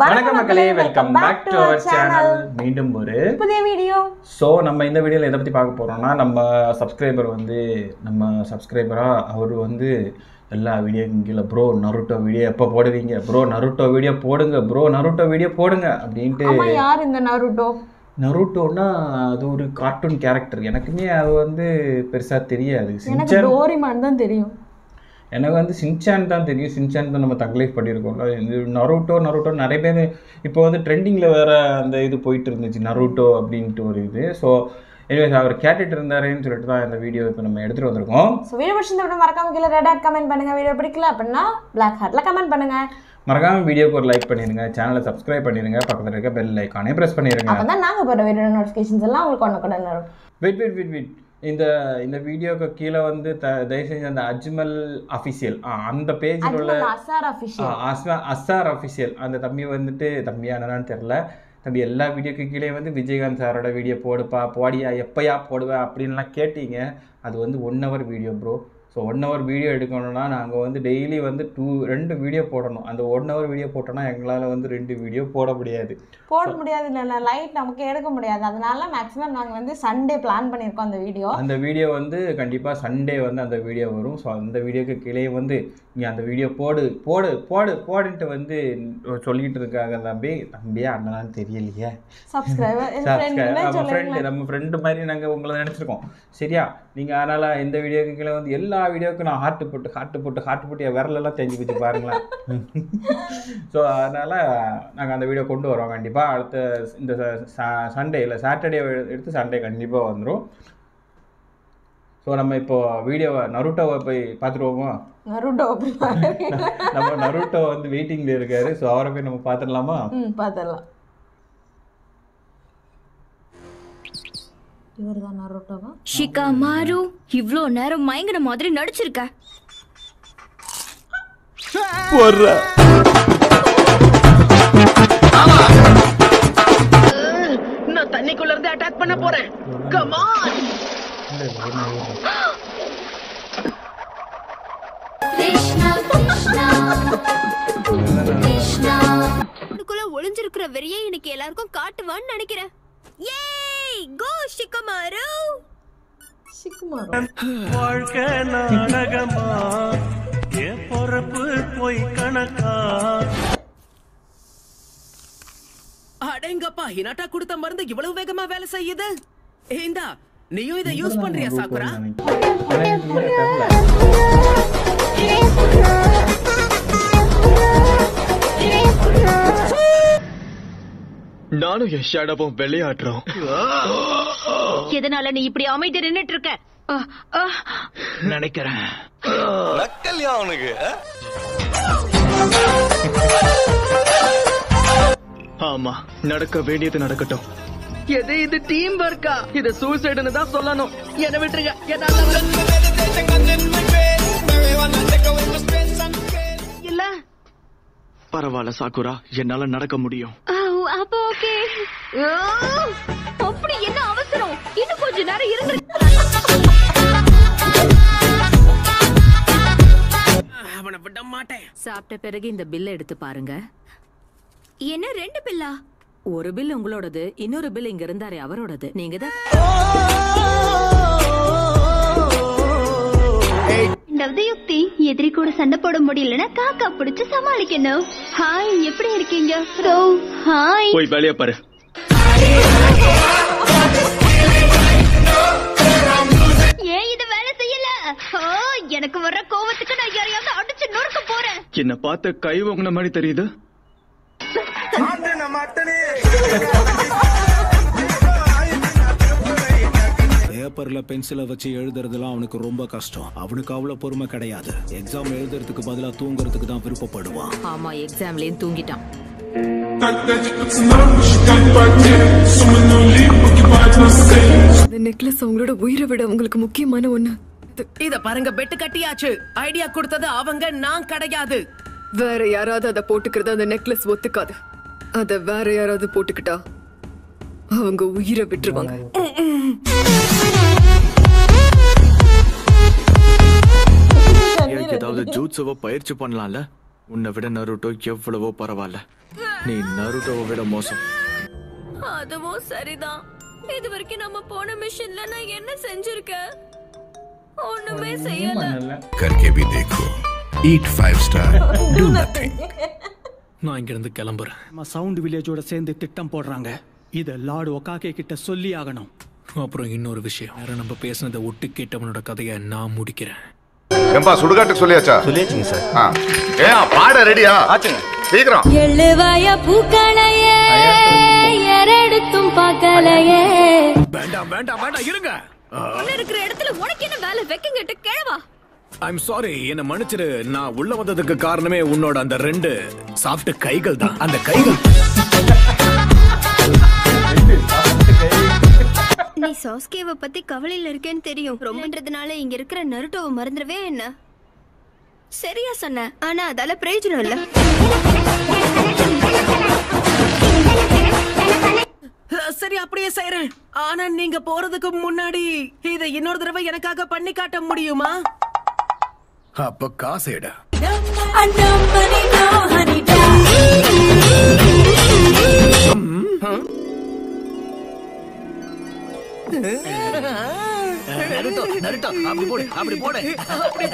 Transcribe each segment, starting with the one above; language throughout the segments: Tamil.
வணக்கம் மக்களே welcome back to our channel மீண்டும் ஒரு புதிய வீடியோ ஸோ நம்ம இந்த வீடியோவில் எதை பற்றி பார்க்க போகிறோம்னா நம்ம சப்ஸ்கிரைபர் வந்து நம்ம சப்ஸ்கிரைபராக அவர் வந்து எல்லா வீடியோக்கும் கீழே ப்ரோ நருட்டோ வீடியோ எப்போ போடுவீங்க? ப்ரோ நருட்டோ வீடியோ போடுங்க. ப்ரோ நருட்டோ வீடியோ போடுங்க. அப்படின்ட்டு யார் இந்த நருட்டோ நருட்டோன்னா அது ஒரு கார்ட்டூன் கேரக்டர் எனக்குமே அது வந்து பெருசாக தெரியாது. எனக்கு சின்சான் டோரிமான் தான் தெரியும். எனக்கு வந்து சின்சான் தான் தெரியும். சின்சான் தான் நம்ம தக்லைஃப் பண்ணியிருக்கோம்ல. இது நருட்டோ நருட்டோ நிறைய பேர் இப்போ வந்து ட்ரெண்டிங்கில் வேற அந்த இது போயிட்டு இருந்துச்சு. நருட்டோ அப்படின்ட்டு ஒரு இது. ஸோ எனிவேஸ் அவர் கேட்டுட்டு இருந்தாருன்னு சொல்லிட்டு தான் இந்த வீடியோ இப்போ நம்ம எடுத்துகிட்டு வந்திருக்கோம். ஸோ வீடியோ பிடிச்சிருந்த மறக்காம கீழே ரெட் ஹார்ட் கமெண்ட் பண்ணுங்க. வீடியோ பிடிக்கல அப்படின்னா பிளாக் ஹார்ட்ல கமெண்ட் பண்ணுங்க. மறக்காம வீடியோக்கு ஒரு லைக் பண்ணிடுங்க சேனலை சப்ஸ்கிரைப் பண்ணிடுங்க பக்கத்தில் இருக்க பெல் ஐக்கானே ப்ரெஸ் பண்ணிடுங்க அப்பதான் நாங்க போடுற வீடியோ நோட்டிஃபிகேஷன்ஸ் எல்லாம் உங்களுக்கு ஒன்று கூட வரும். வெயிட் வெயிட் வெயிட் வெயிட் இந்த இந்த வீடியோக்கு கீழே வந்து த தயவு செஞ்சு அந்த அஜ்மல் அஃபிஷியல் அந்த பேஜில் உள்ள அசார் அஃபிஷியல் அந்த தம்பி வந்துட்டு தம்பியா என்னன்னு தெரில தம்பி எல்லா வீடியோக்கு கீழே வந்து விஜயகாந்த் சாரோட வீடியோ போடுப்பா போடியா எப்பயா போடுவேன் அப்படின்லாம் கேட்டீங்க. அது வந்து one hour video bro so one hour video எடுக்கணும்னா நாங்கள் வந்து டெய்லி வந்து டூ ரெண்டு வீடியோ போடணும். அந்த ஒன் ஹவர் வீடியோ போட்டோன்னா எங்களால் வந்து ரெண்டு வீடியோ போட முடியாது. போட முடியாது இல்லை லைட் நமக்கு எடுக்க முடியாது. அதனால மேக்ஸிமம் நாங்க வந்து சண்டே பிளான் பண்ணியிருக்கோம் அந்த வீடியோ அந்த வீடியோ வந்து கண்டிப்பாக சண்டே வந்து அந்த வீடியோ வரும். ஸோ அந்த வீடியோக்கு கீழே வந்து நீ அந்த வீடியோ போடு போடு போடு போடுன்ட்டு வந்து சொல்லிட்டு இருக்காங்க தம்பி. தம்பியா அண்ணனான்னு தெரியலையே. நம்ம ஃப்ரெண்டு நம்ம ஃப்ரெண்டு மாதிரி நாங்கள் உங்களை நினச்சிருக்கோம். சரியா? நீங்கள் அதனால் இந்த வீடியோக்கு கீழே வந்து எல்லா வீடியோவுக்கும் நான் ஹார்ட் போட்டு ஹார்ட் போட்டு ஹார்ட் போட்டு என் விரலெல்லாம் தெரிஞ்சு வச்சு பாருங்களேன். ஸோ அதனால் நாங்கள் அந்த வீடியோ கொண்டு வரோம் கண்டிப்பாக அடுத்த இந்த சண்டே இல்லை சாட்டர்டே எடுத்து சண்டே கண்டிப்பாக வந்துடும் ஸோ நம்ம இப்போ வீடியோவை நருட்டோவை போய் பார்த்துருவோமா? நருட்டோ. நம்ம நருட்டோ வந்து வெயிட்டிங்கில் இருக்காரு. ஸோ அவரை போய் நம்ம பார்த்துடலாமா? பார்த்துடலாம். இவர் தான் நருட்டோவா? ஷிகா மாரு இவ்ளோ நேரம் மயங்கின மாதிரி நடிச்சிருக்க. நான் தண்ணிக்குள்ள இருந்து அட்டாக் பண்ண போறேன். கமான் அதுக்குள்ள ஒளிஞ்சிருக்கிற வெறியை இன்னைக்கு எல்லாருக்கும் காட்டுவான்னு நினைக்கிறேன். ஏய்! கோ ஷிகமாரு சிக்குமாரோ? வாழ்க்கை நாடகமா? என் பொறப்பு போய் கணக்கா? அடேங்கப்பா ஹினாட்டா கொடுத்த மருந்து இவ்வளவு வேகமா வேலை செய்யுது? ஏண்டா நீயும் இதை யூஸ் பண்றியா சாக்குரா நானும் என் ஷேடவும் விளையாடுறோம். எதனால நீ இப்படி அமைதி நின்னுட்டு இருக்க. நினைக்கிறேன். ஆமா நடக்க வேண்டியது நடக்கட்டும். எது இது டீம் ஒர்க்கா இது சூசைடுன்னு தான் சொல்லணும். என்ன விட்டுருங்க. என்னால பரவாயில்ல சாக்குரா என்னால நடக்க முடியும். அப்ப ஓகே. அப்படி என்ன அவசரம்? இன்னும் கொஞ்ச நேரம் இருந்து அவனை விட மாட்டேன். சாப்பிட்ட பிறகு இந்த பில் எடுத்து பாருங்க. என்ன ரெண்டு பில்லா ஒரு பில் உங்களோடது இன்னொரு பில் இங்க இருந்தாரே அவரோடது. நீங்க தான் ரெண்டாவது யுக்தி எதிரி கூட சண்டை போட முடியலன்னா காக்கா பிடிச்சு சமாளிக்கணும். ஹாய் எப்படி இருக்கீங்க? சோ ஹாய் போய் வேலைய பாரு. ஏன் இது வேலை செய்யல? ஓ எனக்கு வர்ற கோவத்துக்கு நான் யாரையாவது அடிச்சு நொறுக்க போறேன். என்ன பார்த்த கை வாங்கின மாதிரி தெரியுது. பேப்பர்ல பென்சிலை வச்சு எழுதுறதுலாம் அவனுக்கு ரொம்ப கஷ்டம். அவனுக்கு அவ்வளவு பொறுமை கிடையாது. எக்ஸாம் எழுதுறதுக்கு பதிலா தூங்குறதுக்கு தான் விருப்பப்படுவான். ஆமா எக்ஸாம்லயும் தூங்கிட்டான். இந்த நெக்லஸ் அவங்களோட உயிரை விட உங்களுக்கு முக்கியமான ஒண்ணு. இது பாருங்க பெட்டு கட்டியாச்சு. ஐடியா கொடுத்தது அவங்க நான் கிடையாது. வேற யாராவது அதை போட்டுக்கிறது? அந்த நெக்லஸ் ஒத்துக்காது. அத வேற யாராவது போட்டுக்கிட்டா? அவங்க உயிரை விட்டுருவாங்க. ஏதாவது ஜூட்ஸுவோ பயிற்சி பண்ணலாம்ல உன்னை விட நருட்டோ எவ்வளவோ பரவாயில்ல நீ நருட்டோவை விட மோசம் அதுவும் சரிதான் இது வரைக்கும் நம்ம போன மிஷன்ல நான் என்ன செஞ்சிருக்கேன் ஒண்ணுமே செய்யல करके भी देखो eat five star do nothing நான் இங்கிருந்து கிளம்புறேன் நம்ம சவுண்ட் வில்லேஜோட சேர்ந்து திட்டம் போடுறாங்க இத லார்டு ஒக்காக்கே கிட்ட சொல்லி ஆகணும் அப்புறம் இன்னொரு விஷயம் வேற நம்ம பேசினதை ஒட்டு கேட்டவனோட கதையை நான் முடிக்கிறேன் ஏம்பா சுடுகாட்டுக்கு சொல்லியாச்சா? சொல்லியாச்சுங்க சார். ஏன் பாட ரெடியா? ஆச்சுங்க. சீக்கிரம். எள்ளுவாய பூக்களையே எரடுத்தும் பார்க்கலையே வேண்டாம் வேண்டாம் வேண்டாம் இருங்க. உள்ள இருக்கிற இடத்துல உனக்கு என்ன வேலை? வெக்கங்கிட்ட கிழவா? ஐம் சாரி என்ன மன்னிச்சிரு. நான் உள்ள வந்ததுக்கு காரணமே உன்னோட அந்த ரெண்டு சாஃப்ட் கைகள் தான். அந்த கைகள் நீ சாஸ்கேவை பத்தி கவலையில இருக்கேன்னு தெரியும். ரொம்பன்றதுனால இங்க இருக்கிற நருட்டோவை மறந்துடவே என்ன? சரியா சொன்ன. ஆனா அதால பிரயோஜனம் இல்ல. சரி அப்படியே செய்யறேன் ஆனா நீங்க போறதுக்கு முன்னாடி இதை இன்னொரு தடவை எனக்காக பண்ணி காட்ட முடியுமா? அப்ப காசு எடு. Naruto Naruto. அப்படி போடு அப்படி போடு. அப்படி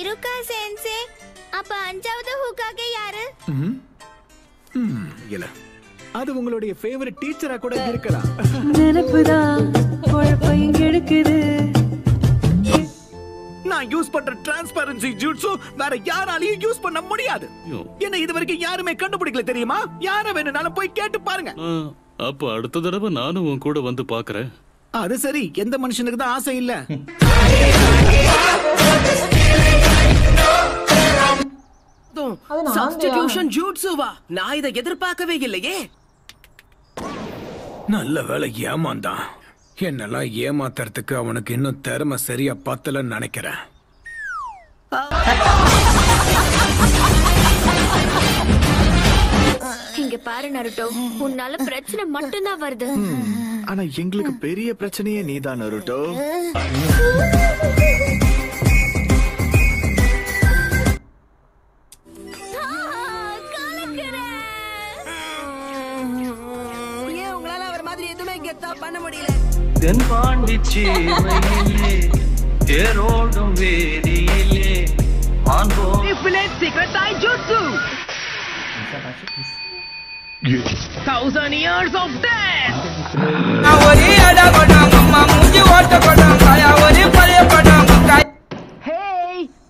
இருக்கா சென்சே. அப்ப அஞ்சாவது ஹூக்காக யாரு? இல்ல. அது உங்களுடைய ஃபேவரட் டீச்சரா கூட இருக்கலாம். நினைப்புதான். குழப்பம் எடுக்குது நான் யூஸ் பண்ற டிரான்ஸ்பரன்சி ஜூட்ஸு வேற யாராலையும் யூஸ் பண்ண முடியாது. என்ன இது வரைக்கும் யாருமே கண்டுபிடிக்கல தெரியுமா? யார வேணும்னாலும் போய் கேட்டு பாருங்க. அப்ப அடுத்த தடவை நானும் உன் கூட வந்து பாக்குறேன். அது சரி எந்த மனுஷனுக்கு தான் ஆசை இல்ல. சப்ஸ்டிடியூஷன் ஜூட்ஸுவா நான் இதை எதிர்பார்க்கவே இல்லையே. நல்ல வேலை ஏமாந்தான். என்னெல்லாம் ஏமாத்துறதுக்கு அவனுக்கு இன்னும் திறமை சரியா பத்தலன்னு நினைக்கிறேன். இங்க பாரு நருட்டோ உன்னால பிரச்சனை மட்டும்தான் வருது. ஆனா எங்களுக்கு பெரிய பிரச்சனையே நீதான் நருட்டோ. ஏன் உங்களால அவர் மாதிரி எதுவுமே கெத்தா பண்ண முடியல? தென்பாண்டி சீமையிலே தேரோடும் வேதியிலே thousand years of death.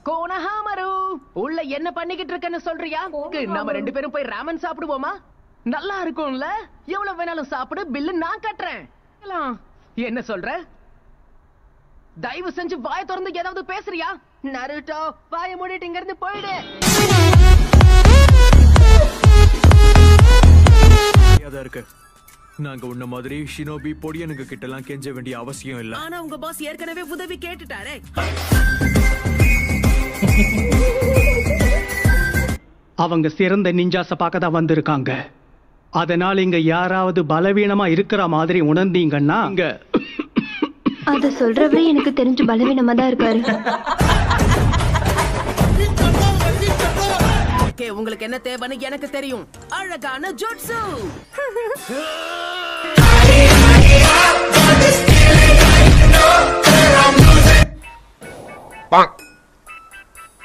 கோனஹாமரு உள்ள என்ன பண்ணிக்கிட்டு இருக்கன்னு சொல்றியா? நாம ரெண்டு பேரும் போய் ராமன் சாப்பிடுவோமா? நல்லா இருக்கும்ல? எவ்வளவு வேணாலும் சாப்பிடு பில்லு நான் கட்டுறேன். என்ன சொல்ற? தயவு செஞ்சு வாய திறந்து ஏதாவது பேசுறியா? நருட்டோ வாய மூடிட்டு இங்க இருந்து போயிடு இருக்கு. நாங்க உன்ன மாதிரி ஷினோபி பொடியனுங்க கிட்ட எல்லாம் கெஞ்ச வேண்டிய அவசியம் இல்ல. ஆனா உங்க பாஸ் ஏற்கனவே உதவி கேட்டுட்டாரே. அவங்க சிறந்த நிஞ்சாச பார்க்க தான் வந்திருக்காங்க. அதனால இங்க யாராவது பலவீனமா இருக்கிற மாதிரி உணர்ந்தீங்கன்னா இங்க. அத சொல்றவரே எனக்கு தெரிஞ்சு பலவீனமா தான் இருக்காரு. ஓகே உங்களுக்கு என்ன தேவைன்னு எனக்கு தெரியும். அழகான ஜுட்சு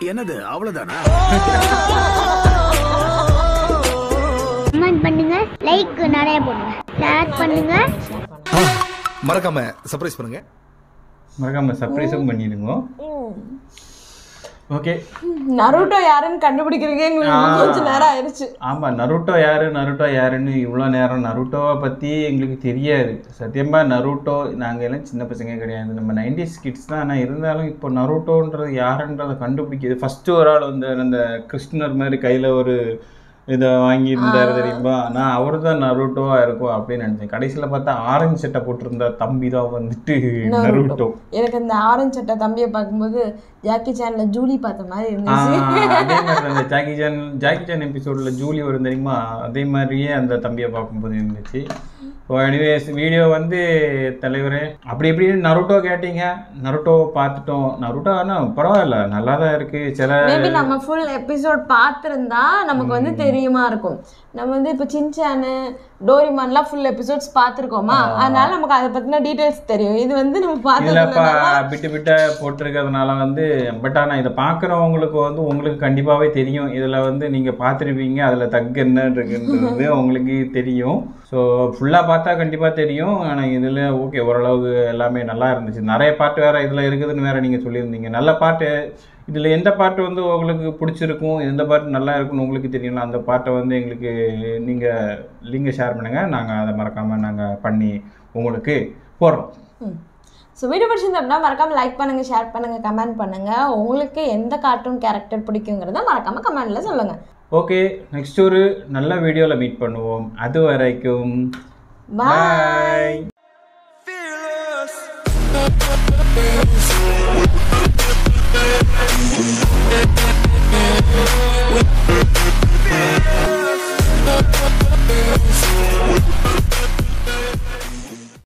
என்னது அவ்வளவுதானா? லைக் நிறைய போடுங்க ஷேர் பண்ணுங்க. மறக்காம சர்ப்ரைஸ் பண்ணுங்க. மறக்காம சர்ப்ரைஸும் பண்ணிடுங்க. ஓகே நருட்டோ யாருன்னு கண்டுபிடிக்கிறதுக்கே எங்களுக்கு கொஞ்ச நேரம் ஆயிருச்சு. ஆமாம் நருட்டோ யாரு நருட்டோ யாருன்னு இவ்வளோ நேரம் நருட்டோவை பற்றி எங்களுக்கு தெரியாது. சத்தியமாக நருட்டோ நாங்கள் எல்லாம் சின்ன பசங்க கிடையாது. நம்ம நைன்டிஸ் கிட்ஸ் தான். ஆனால் இருந்தாலும் இப்போ நருட்டோன்றது யாருன்றதை கண்டுபிடிக்கிது ஃபஸ்ட்டு ஒரு ஆள் வந்து அந்த கிருஷ்ணர் மாதிரி கையில் ஒரு இதை வாங்கியிருந்தாரு தெரியுமா? நான் அவர் தான் நருட்டோவா இருக்கும் அப்படின்னு நினைச்சேன். கடைசியில பார்த்தா ஆரஞ்சு சட்டை போட்டிருந்த தம்பி தான் வந்துட்டு நருட்டோ எனக்கு அந்த ஆரஞ்சு சட்டை தம்பியை பார்க்கும்போது ஜாக்கி சேனல்ல ஜூலி பார்த்த மாதிரி இருந்துச்சு. அந்த ஜாக்கி சான் ஜாக்கி சான் எபிசோடில் ஜூலி வரும் தெரியுமா? அதே மாதிரியே அந்த தம்பியை பார்க்கும்போது இருந்துச்சு. எனிவேஸ் வீடியோ வந்து தலைவரே அப்படி இப்படி நருட்டோ கேட்டீங்க. நருட்டோ பார்த்துட்டோம். நருட்டோ ஆனால் பரவாயில்ல நல்லா தான் இருக்குது சில நம்ம ஃபுல் எபிசோட் பார்த்துருந்தா நமக்கு வந்து தெரியுமா. இருக்கும். நம்ம வந்து இப்போ சின்சானு டோரிமான்லாம் ஃபுல் எபிசோட்ஸ் பார்த்துருக்கோமா? அதனால நமக்கு அதை பற்றின டீட்டெயில்ஸ் தெரியும். இது வந்து நம்ம பார்த்தது விட்டு விட்டு போட்டிருக்கிறதுனால வந்து பட் ஆனால் இதை பார்க்குறவங்களுக்கு வந்து உங்களுக்கு கண்டிப்பாகவே தெரியும். இதில் வந்து நீங்கள் பார்த்துருப்பீங்க அதில் தக்கு என்ன இருக்குன்றது உங்களுக்கு தெரியும். ஸோ ஃபுல்லாக பார்த்தா கண்டிப்பாக தெரியும். ஆனால் இதில் ஓகே ஓரளவுக்கு எல்லாமே நல்லா இருந்துச்சு. நிறைய பாட்டு வேறு இதில் இருக்குதுன்னு வேறு நீங்கள் சொல்லியிருந்தீங்க. நல்ல பாட்டு இதில் எந்த பாட்டு வந்து உங்களுக்கு பிடிச்சிருக்கும்? எந்த பாட்டு நல்லா இருக்குன்னு உங்களுக்கு தெரியும்ல? அந்த பாட்டை வந்து எங்களுக்கு நீங்கள் லிங்கை ஷேர் பண்ணுங்கள் நாங்கள் அதை மறக்காமல் நாங்கள் பண்ணி உங்களுக்கு போடுறோம். ஸோ வீடியோ பிடிச்சிருந்தா அப்படின்னா மறக்காம லைக் பண்ணுங்க ஷேர் பண்ணுங்க கமெண்ட் பண்ணுங்க. உங்களுக்கு எந்த கார்ட்டூன் கேரக்டர் பிடிக்குங்கிறத மறக்காம கமெண்ட்ல சொல்லுங்க. ஓகே நெக்ஸ்ட் ஒரு நல்ல வீடியோவில் மீட் பண்ணுவோம். அது வரைக்கும் பாய் We'll